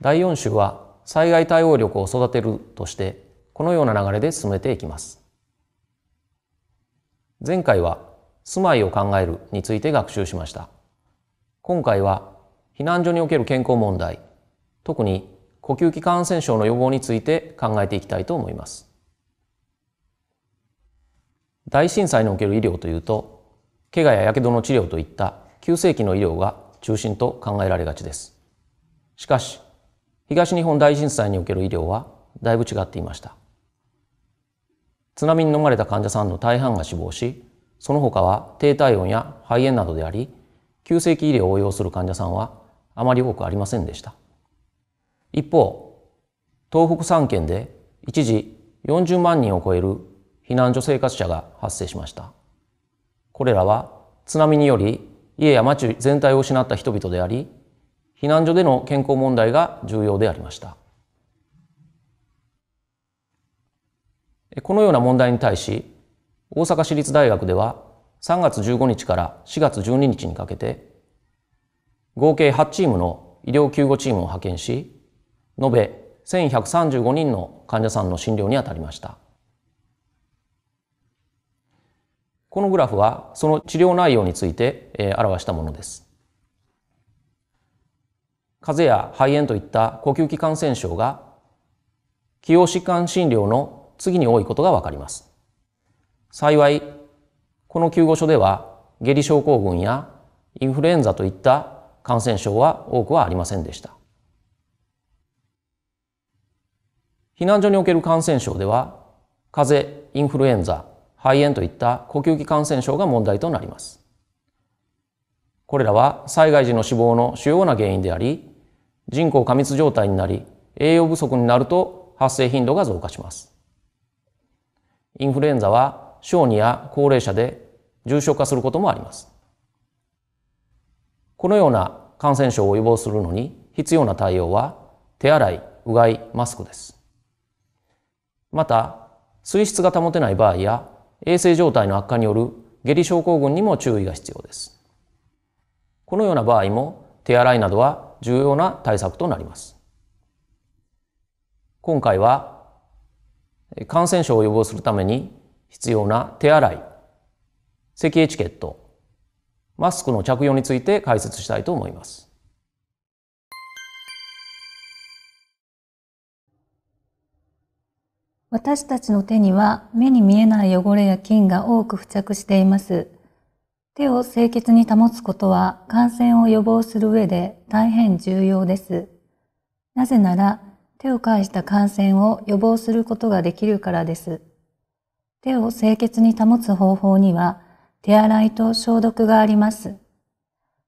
第4週は災害対応力を育てるとしてこのような流れで進めていきます。前回は住まいを考えるについて学習しました。今回は避難所における健康問題、特に呼吸器感染症の予防について考えていきたいと思います。大震災における医療というと、怪我や火傷の治療といった急性期の医療が中心と考えられがちです。しかし、東日本大震災における医療はだいぶ違っていました。津波に飲まれた患者さんの大半が死亡し、その他は低体温や肺炎などであり、急性期医療を応用する患者さんはあまり多くありませんでした。一方、東北3県で一時40万人を超える避難所生活者が発生しました。これらは津波により家や町全体を失った人々であり、避難所での健康問題が重要でありました。このような問題に対し、大阪市立大学では3月15日から4月12日にかけて、合計8チームの医療救護チームを派遣し、延べ1135人の患者さんの診療にあたりました。このグラフはその治療内容について、表したものです。風邪や肺炎といった呼吸器感染症が気養疾患診療の次に多いことがわかります。幸い、この救護所では下痢症候群やインフルエンザといった感染症は多くはありませんでした。避難所における感染症では、風邪、インフルエンザ、肺炎といった呼吸器感染症が問題となります。これらは災害時の死亡の主要な原因であり、人口過密状態になり、栄養不足になると発生頻度が増加します。インフルエンザは小児や高齢者で重症化することもあります。このような感染症を予防するのに必要な対応は手洗い、うがい、マスクです。また、水質が保てない場合や衛生状態の悪化による下痢症候群にも注意が必要です。このような場合も手洗いなどは重要な対策となります。今回は感染症を予防するために必要な手洗い、咳エチケット、マスクの着用について解説したいと思います。私たちの手には目に見えない汚れや菌が多く付着しています。手を清潔に保つことは感染を予防する上で大変重要です。なぜなら手を介した感染を予防することができるからです。手を清潔に保つ方法には手洗いと消毒があります。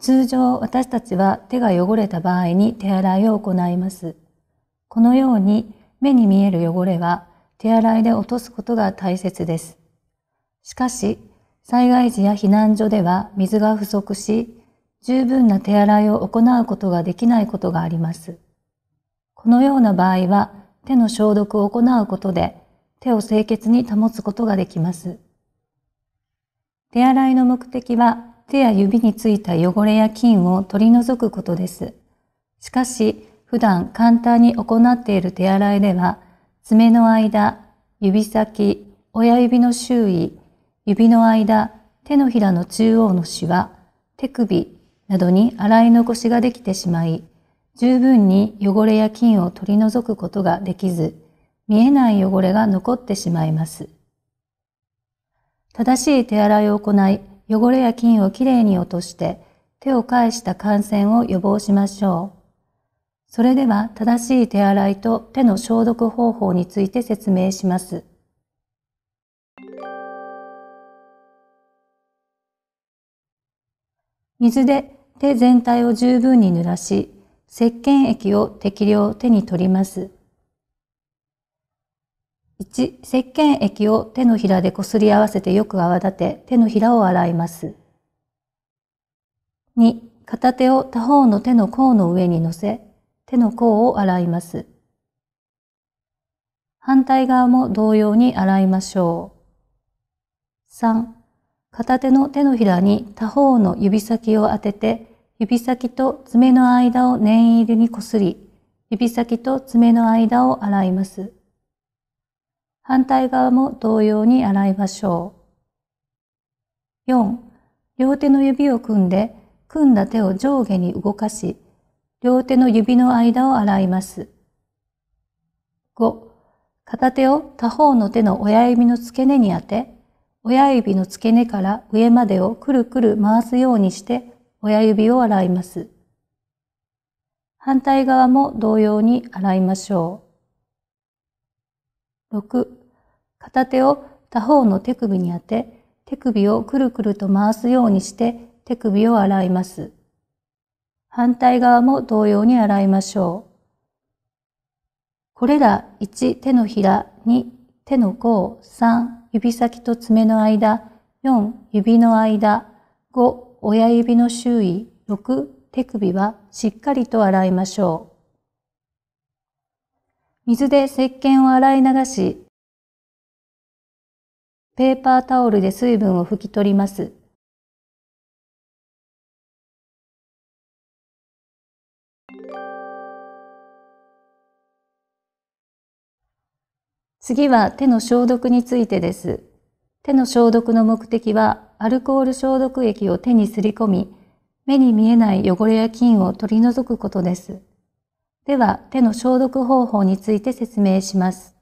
通常私たちは手が汚れた場合に手洗いを行います。このように目に見える汚れは手洗いで落とすことが大切です。しかし、災害時や避難所では水が不足し、十分な手洗いを行うことができないことがあります。このような場合は、手の消毒を行うことで、手を清潔に保つことができます。手洗いの目的は、手や指についた汚れや菌を取り除くことです。しかし、普段簡単に行っている手洗いでは、爪の間、指先、親指の周囲、指の間、手のひらの中央のシワ、手首などに洗い残しができてしまい、十分に汚れや菌を取り除くことができず、見えない汚れが残ってしまいます。正しい手洗いを行い、汚れや菌をきれいに落として、手を返した感染を予防しましょう。それでは正しい手洗いと手の消毒方法について説明します。水で手全体を十分に濡らし、石鹸液を適量手に取ります。1、石鹸液を手のひらでこすり合わせてよく泡立て、手のひらを洗います。2、片手を他方の手の甲の上に乗せ、手の甲を洗います。反対側も同様に洗いましょう。3. 片手の手のひらに他方の指先を当てて、指先と爪の間を念入りにこすり、指先と爪の間を洗います。反対側も同様に洗いましょう。4. 両手の指を組んで、組んだ手を上下に動かし、両手の指の間を洗います。5. 片手を他方の手の親指の付け根に当て、親指の付け根から上までをくるくる回すようにして親指を洗います。反対側も同様に洗いましょう。6. 片手を他方の手首に当て、手首をくるくると回すようにして手首を洗います。反対側も同様に洗いましょう。これら1手のひら、2手の甲、3指先と爪の間、4指の間、5親指の周囲、6手首はしっかりと洗いましょう。水で石鹸を洗い流し、ペーパータオルで水分を拭き取ります。次は手の消毒についてです。手の消毒の目的は、アルコール消毒液を手にすり込み、目に見えない汚れや菌を取り除くことです。では、手の消毒方法について説明します。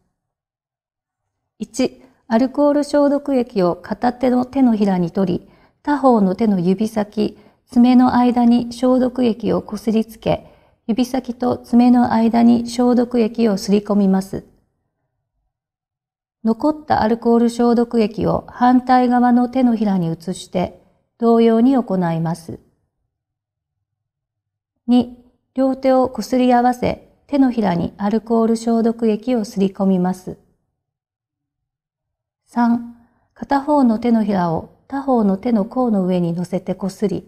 1、アルコール消毒液を片手の手のひらに取り、他方の手の指先、爪の間に消毒液をこすりつけ、指先と爪の間に消毒液をすり込みます。残ったアルコール消毒液を反対側の手のひらに移して同様に行います。2. 両手をこすり合わせ手のひらにアルコール消毒液をすり込みます。3. 片方の手のひらを他方の手の甲の上に乗せてこすり、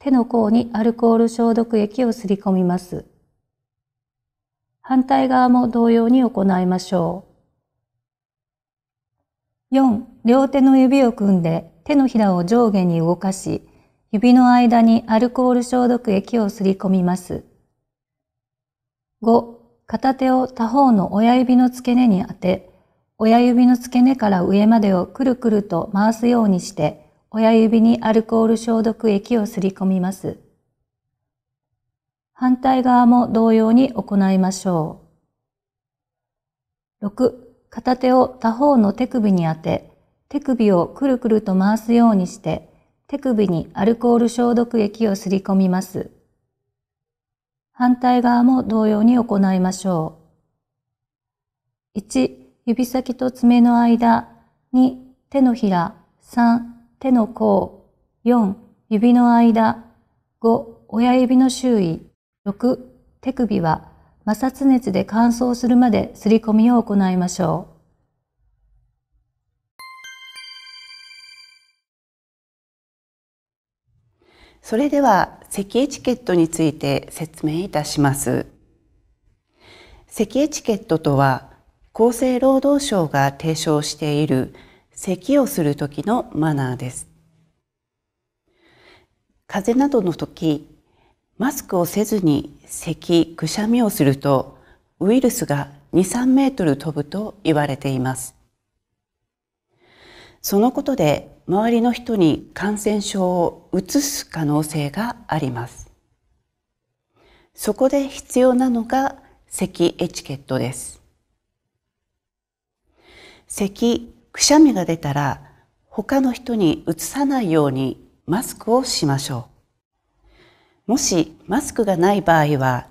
手の甲にアルコール消毒液をすり込みます。反対側も同様に行いましょう。4. 両手の指を組んで手のひらを上下に動かし、指の間にアルコール消毒液をすり込みます。5. 片手を他方の親指の付け根に当て、親指の付け根から上までをくるくると回すようにして、親指にアルコール消毒液をすり込みます。反対側も同様に行いましょう。6. 片手を他方の手首に当て、手首をくるくると回すようにして、手首にアルコール消毒液をすり込みます。反対側も同様に行いましょう。1、指先と爪の間、2、手のひら、3、手の甲、4、指の間、5、親指の周囲、6、手首は摩擦熱で乾燥するまですり込みを行いましょう。それでは咳エチケットについて説明いたします。咳エチケットとは厚生労働省が提唱している咳をする時のマナーです。風邪などの時マスクをせずに咳、くしゃみをするとウイルスが2、3メートル飛ぶと言われています。そのことで周りの人に感染症をうつす可能性があります。そこで必要なのが咳エチケットです。咳、くしゃみが出たら他の人にうつさないようにマスクをしましょう。もしマスクがない場合は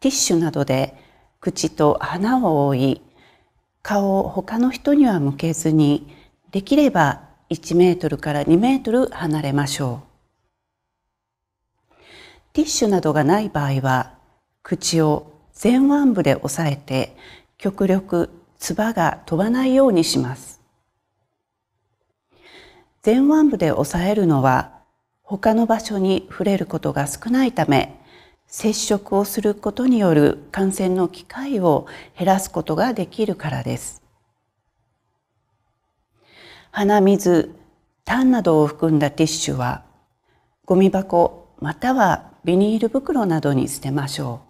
ティッシュなどで口と鼻を覆い顔を他の人には向けずにできれば1メートルから2メートル離れましょう。ティッシュなどがない場合は口を前腕部で押さえて極力唾が飛ばないようにします。前腕部で押さえるのは他の場所に触れることが少ないため接触をすることによる感染の機会を減らすことができるからです。鼻水、痰などを含んだティッシュはゴミ箱またはビニール袋などに捨てましょ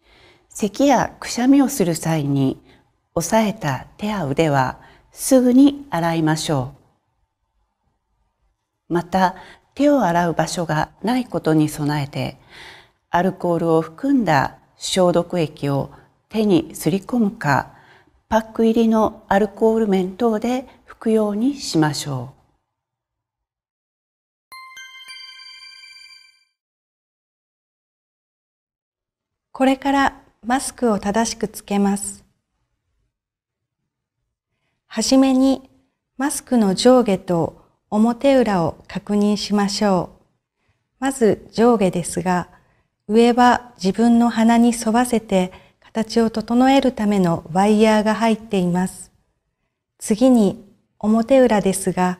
う咳やくしゃみをする際に押さえた手や腕はすぐに洗いましょう。また手を洗う場所がないことに備えてアルコールを含んだ消毒液を手にすり込むかパック入りのアルコール綿等で拭くようにしましょう。これからマスクを正しくつけます。はじめにマスクの上下と表裏を確認しましょう。まず上下ですが、上は自分の鼻に沿わせて形を整えるためのワイヤーが入っています。次に表裏ですが、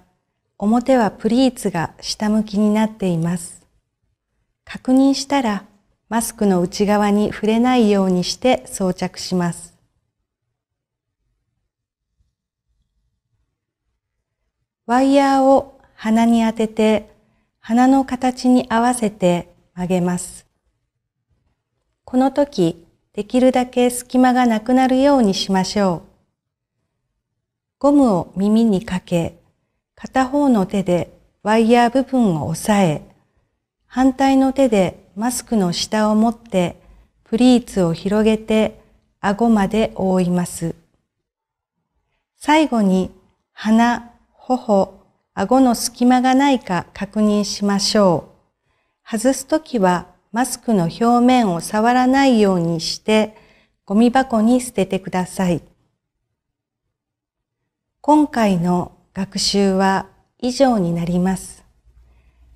表はプリーツが下向きになっています。確認したらマスクの内側に触れないようにして装着します。ワイヤーを鼻に当てて鼻の形に合わせて曲げます。この時、できるだけ隙間がなくなるようにしましょう。ゴムを耳にかけ、片方の手でワイヤー部分を押さえ、反対の手でマスクの下を持ってプリーツを広げて顎まで覆います。最後に鼻、頬、顎の隙間がないか確認しましょう。外すときはマスクの表面を触らないようにしてゴミ箱に捨ててください。今回の学習は以上になります。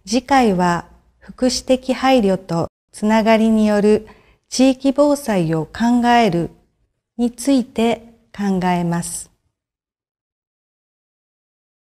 次回は福祉的配慮とつながりによる地域防災を考えるについて考えます。